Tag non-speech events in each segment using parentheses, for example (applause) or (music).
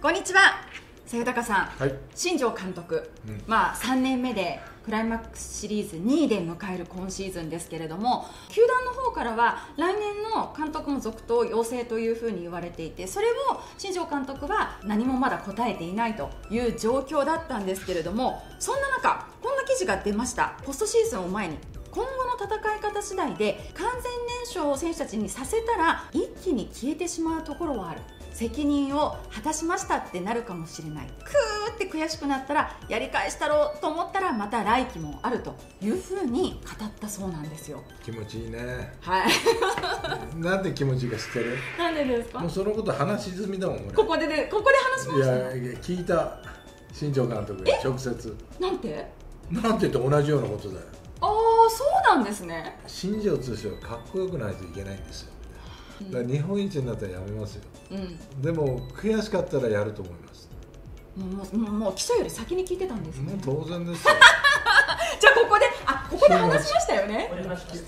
こんにちは。さゆたかさん、はい。新庄監督、うん。まあ3年目でクライマックスシリーズ2位で迎える今シーズンですけれども球団の方からは来年の監督も続投要請というふうに言われていてそれを新庄監督は何もまだ答えていないという状況だったんですけれどもそんな中こんな記事が出ました。ポストシーズンを前に。今後の戦い方次第で完全燃焼を選手たちにさせたら一気に消えてしまうところはある責任を果たしましたってなるかもしれない。クーって悔しくなったらやり返したろうと思ったらまた来季もあるというふうに語ったそうなんですよ。気持ちいいね。はい。(laughs) なんで気持ちいいか知ってる？なんでですか？もうそのこと話し済みだもんここでねここで話しました？やいや聞いた新庄監督に直接。なんて？なんて言って同じようなことだよ。ああそうなんですね。新庄剛志はかっこよくないといけないんですよだから日本一になったらやめますよ。うん。でも悔しかったらやると思います。もうもうもう記者より先に聞いてたんですねもう当然ですよじゃあここであここで話しましたよね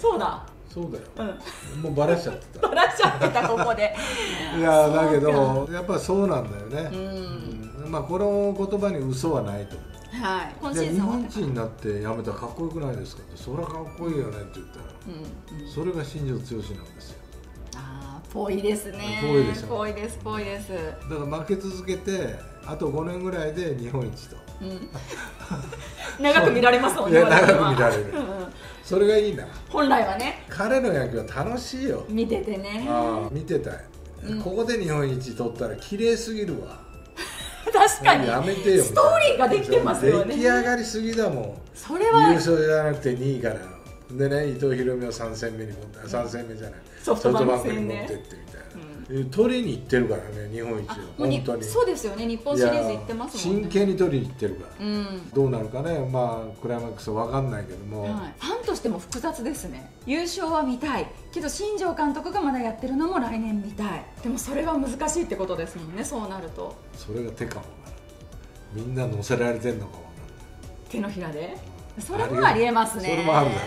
そうだそうだようんもうバラしちゃってたバラしちゃってたここでいやだけどやっぱそうなんだよね、うんうんまあこの言葉に嘘はないとはい今シーズンは本一になってやめたらかっこよくないですかってそりゃかっこいいよねって言ったらうんうんそれが新庄剛志なんですよぽいですね。ぽいでしょ。ぽいですぽいです。だから負け続けてあと5年ぐらいで日本一と。うん。(laughs) 長く見られますもんいや我々は長く見られる。うんうん。それがいいな。本来はね。彼の野球は楽しいよ。見ててね。見てたい、うん。ここで日本一取ったら綺麗すぎるわ。(laughs) 確かに。やめてよ。ストーリーができてますよね。出来上がりすぎだもん。それは優勝じゃなくて2位からでね伊藤大海を3戦目に持って3戦目じゃない。ソフトバンクに持ってってみたいな、取りに行ってるからね日本一を。本当に。そうですよね日本シリーズ行ってますもんね。真剣に取りに行ってるから、うん。どうなるかね。まあクライマックスは分かんないけども、はい、ファンとしても複雑ですね。優勝は見たいけど新庄監督がまだやってるのも来年見たい。でもそれは難しいってことですもんねそうなると。それが手かもみんな乗せられてんのかもわ手のひらで？それもありえますね。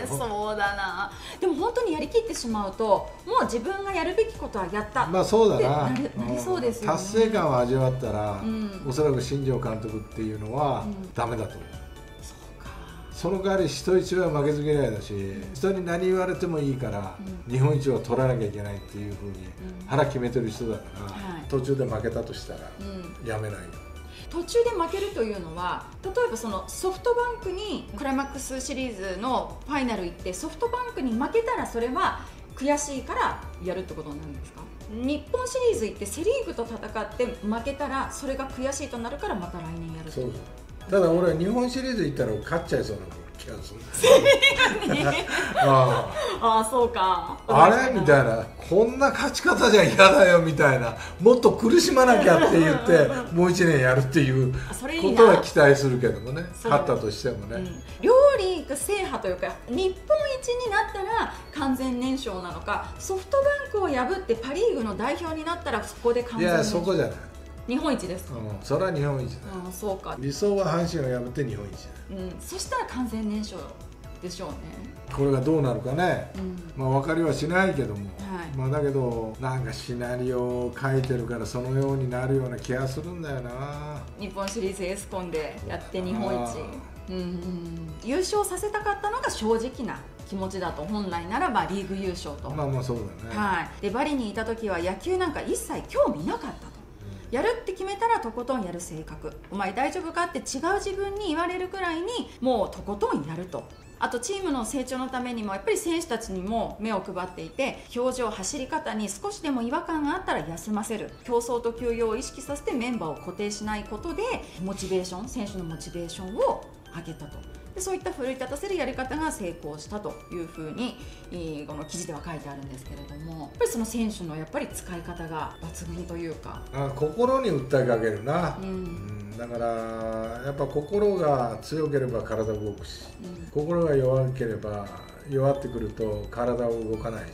そうだな。でも本当にやりきってしまうともう自分がやるべきことはやった、まあそうだな。なりそうですよね。達成感を味わったら、うん。おそらく新庄監督っていうのはうん。ダメだと思う、そうか。その代わり人一倍負けず嫌いだし、人に何言われてもいいから、う日本一を取らなきゃいけないっていうふうにうん腹決めてる人だから、はい。途中で負けたとしたらうん。やめない。よ、途中で負けるというのは例えばそのソフトバンクにクライマックスシリーズのファイナル行ってソフトバンクに負けたらそれは悔しいからやるってことなんですか？日本シリーズ行ってセ・リーグと戦って負けたらそれが悔しいとなるからまた来年やるそうただ俺は日本シリーズ行ったら勝っちゃいそうな気がする。ああ。あそうか。ああれ？みたいな。こんな勝ち方じゃ嫌だよみたいな。もっと苦しまなきゃって言って (laughs) もう1年やるっていうことは期待するけどもね。勝ったとしてもね、うん。両リーグ制覇というか日本一になったら完全燃焼なのかソフトバンクを破ってパ・リーグの代表になったらそこで完いや全燃焼。そこじゃない、日本一ですか、うん、それは日本一だ。そうか。理想は阪神を破って日本一だ。うん、そしたら完全燃焼でしょうね。これがどうなるかね、うん、まあ分かりはしないけども、はい。まあだけどなんかシナリオを書いてるからそのようになるような気がするんだよな。日本シリーズエースコンでやって日本あ一、うんうん、優勝させたかったのが正直な気持ちだと本来ならばリーグ優勝と、まあまあそうだね、はい、でバリにいた時は野球なんか一切興味なかったと。やるって決めたらとことんやる性格。お前大丈夫かって違う自分に言われるくらいにもうとことんやると。あとチームの成長のためにもやっぱり選手たちにも目を配っていて表情走り方に少しでも違和感があったら休ませる。競争と休養を意識させてメンバーを固定しないことでモチベーション選手のモチベーションを上げたと。でそういった奮い立たせるやり方が成功したというふうにえーこの記事では書いてあるんですけれどもやっぱりその選手のやっぱり使い方が抜群というか、あ心に訴えかけるな、うん。うん。だからやっぱ心が強ければ体動くしうん。心が弱ければ弱ってくると体を動かないし。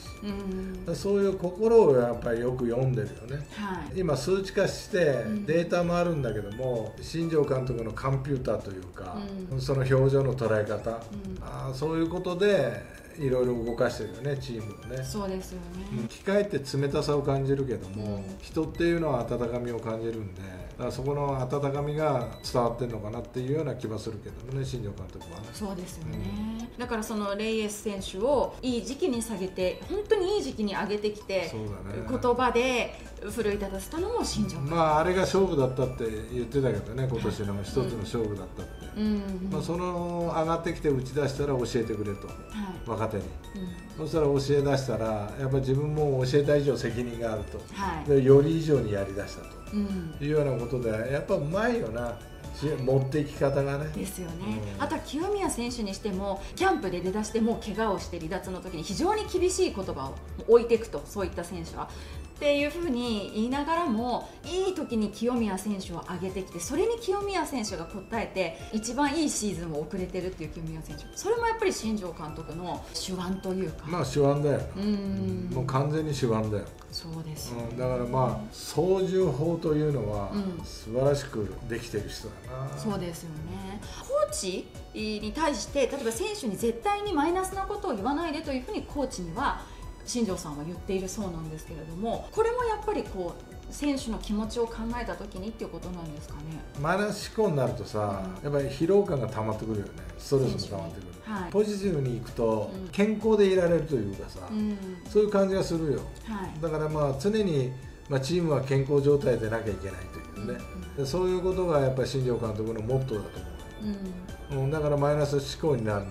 うん。そういう心をやっぱりよく読んでるよね。はい。今数値化してん。データもあるんだけども、新庄監督のコンピューターというか、うん。その表情の捉え方、うん。あーそういうことでいろいろ動かしてるよねチームをね。そうですよね、機械って冷たさを感じるけども、うん。人っていうのは温かみを感じるんでだからそこの温かみが伝わってるのかなっていうような気はするけどもね新庄監督はね。そうですよね、だからそのレイエス選手をいい時期に下げて本当にいい時期に上げてきてそうだね。言葉で奮い立たせたのも新庄まああれが勝負だったって言ってたけどね今年の一つの勝負だったって、うん。まあ、その上がってきて打ち出したら教えてくれとはい。若手に。うん。そしたら教え出したらやっぱり自分も教えた以上責任があると。はい。でより以上にやりだしたと。うん。いうようなことでやっぱうまいよな。し持っていき方がね。ですよね、うん。あとは清宮選手にしてもキャンプで出だしてもう怪我をして離脱の時に非常に厳しい言葉を置いていくとそういった選手は。っていうふうに言いながらもいい時に清宮選手を上げてきてそれに清宮選手が応えて一番いいシーズンを送れてるっていう清宮選手。それもやっぱり新庄監督の手腕というか、まあ手腕だよな。うん。もう完全に手腕だよ、そうですよ、うん、だからまあ操縦法というのはうん素晴らしくできてる人だな、そうですよね。コーチに対して例えば選手に絶対にマイナスなことを言わないでというふうにコーチには新庄さんは言っているそうなんですけれどもこれもやっぱりこう選手の気持ちを考えた時にっていうことなんですかね？マイナス思考になるとさ、やっぱり疲労感が溜まってくるよね。ストレスも溜まってくる、はい。ポジティブにいくとうん。健康でいられるというかさ、うん。そういう感じがするよ。はい。だからまあ常に、まあ、チームは健康状態でなきゃいけないというね、でそういうことがやっぱり新庄監督のモットーだとうん思う、うん、だからマイナス思考になる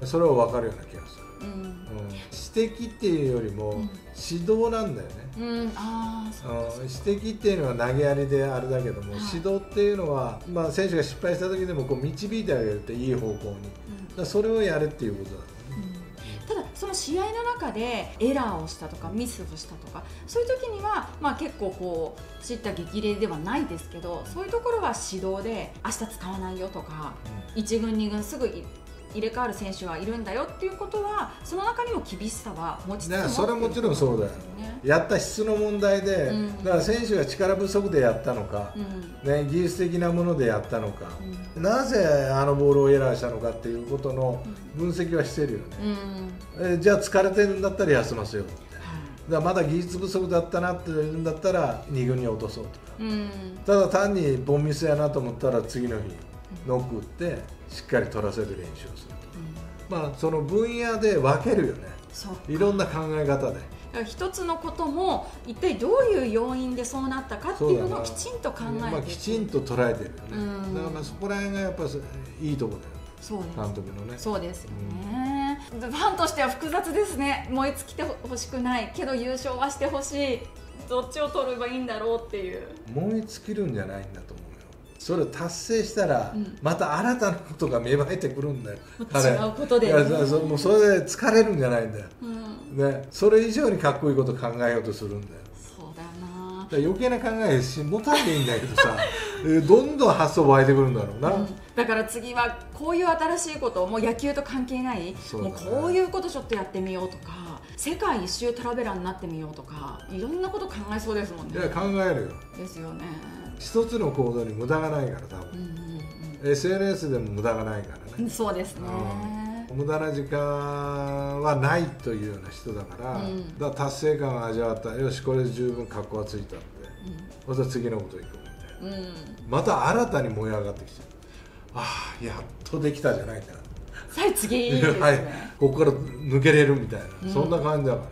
な。それは分かるような気がする、うんうん、指摘っていうよりもうん。指導なんだよね、うん。ああそううん指摘っていうのは投げやりであれだけども、はい。指導っていうのは、まあ、選手が失敗した時でもこう導いてあげるっていい方向にそれをやるっていうことだ、ただその試合の中でエラーをしたとかミスをしたとかそういう時には、まあ、結構こう叱咤激励ではないですけどそういうところは指導で明日使わないよとか1軍2軍すぐい入れ替わる選手はいるんだよっていうことはその中にも厳しさは持ちつつもね。それはもちろんそうだよ。ねやった質の問題で、うん。だから選手が力不足でやったのか、うん。ね、技術的なものでやったのか、うん。なぜあのボールをエラーしたのかっていうことの分析はしてるよね、うん。えじゃあ疲れてるんだったら休ませようだまだ技術不足だったなって言うんだったら2軍に落とそうとか。ただ単にボンミスやなと思ったら次の日ノック打ってしっかり取らせる練習をするまあその分野で分けるよね。いろんな考え方で。一つのことも一体どういう要因でそうなったかっていうのをきちんと考えてまあ、きちんと捉えてるよね。うん。だからまあそこら辺がやっぱいいとこだよそうです監督のね。そうですよね、ファンとしては複雑ですね。燃え尽きてほしくないけど優勝はしてほしい。どっちを取ればいいんだろうっていう。燃え尽きるんじゃないんだとそれを達成したら、うん。また新たなことが芽生えてくるんだよ。違うことで。いやそそもうそれで疲れるんじゃないんだよ、うん、ね、それ以上にかっこいいこと考えようとするんだよ。そうだよな。だ余計な考えし持たんでいいんだけどさ (laughs) えーどんどん発想湧いてくるんだろうな、うん。だから次はこういう新しいことをもう野球と関係ない、ね。うこういうことちょっとやってみようとか世界一周トラベラーになってみようとかいろんなこと考えそうですもんね。いや考えるよ。ですよね。一つの行動に無駄がないから多分、うんうん SNS でも無駄がないからね。うんそうですね。無駄な時間はないというような人だから,、うん。だから達成感を味わった。よしこれで十分格好がついたってまた次のこと行くみたいな。うん、うんまた新たに燃え上がってきちゃう。ああやっとできたじゃないんださあ次ね、(laughs) はい。ここから抜けれるみたいな、うん。そんな感じだか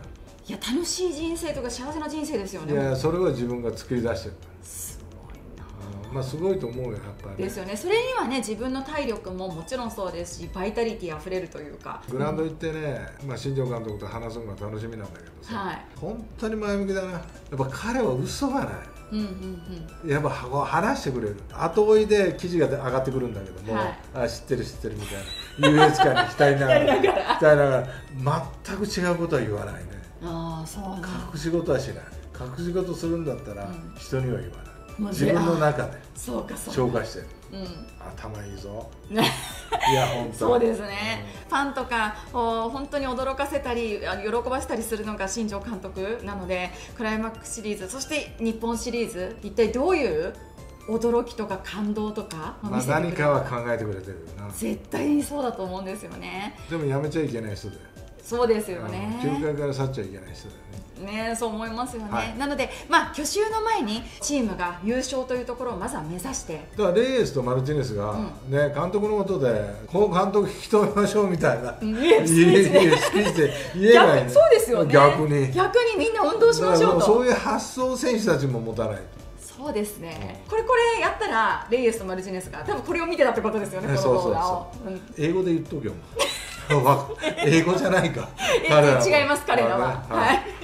いや楽しい人生とか幸せな人生ですよら、いねやそれは自分が作り出してるから。すごいな。あーまあすごいと思うよやっぱり、ですよね。それにはね自分の体力ももちろんそうですしバイタリティあふれるというか。グラウンド行ってね、まあ、新庄監督と話すのが楽しみなんだけどさ、はい。本当に前向きだな。やっぱ彼は嘘がない。うんうんうん。やっぱ話してくれる。後追いで記事が上がってくるんだけども、はい。あ知ってる知ってるみたいな優越感に浸りながら浸りながら。全く違うことは言わないね。ああそう隠し事はしない。隠し事するんだったらうん。人には言わもない。う自分の中で。そうかそうか。紹介して。るうん。頭いいぞ。ね (laughs) いや本当。そうですね、ファンとかを本当に驚かせたりあ喜ばせたりするのが新庄監督なのでクライマックスシリーズそして日本シリーズ一体どういう驚きとか感動とかをまあ、何かは考えてくれてるよな。絶対にそうだと思うんですよね。でもやめちゃいけない人だよそうですよね。球界から去っちゃいけない人だよねねそう思いますよね、はい。なので、まあ、去就の前にチームが優勝というところをまずは目指して。だからレイエスとマルティネスが、ね監督のことでこの監督引き止めましょうみたいな、うん。いえいえスピーチで言えばいい逆そうですよね逆に逆にみんな運動しましょうとそういう発想を選手たちも持たないそうですね、これこれやったらレイエスとマルチネスが多分これを見てたってことですよね、この動画を。英語で言っとけよわ英語じゃないか。(laughs) え違います彼らは、ね。はい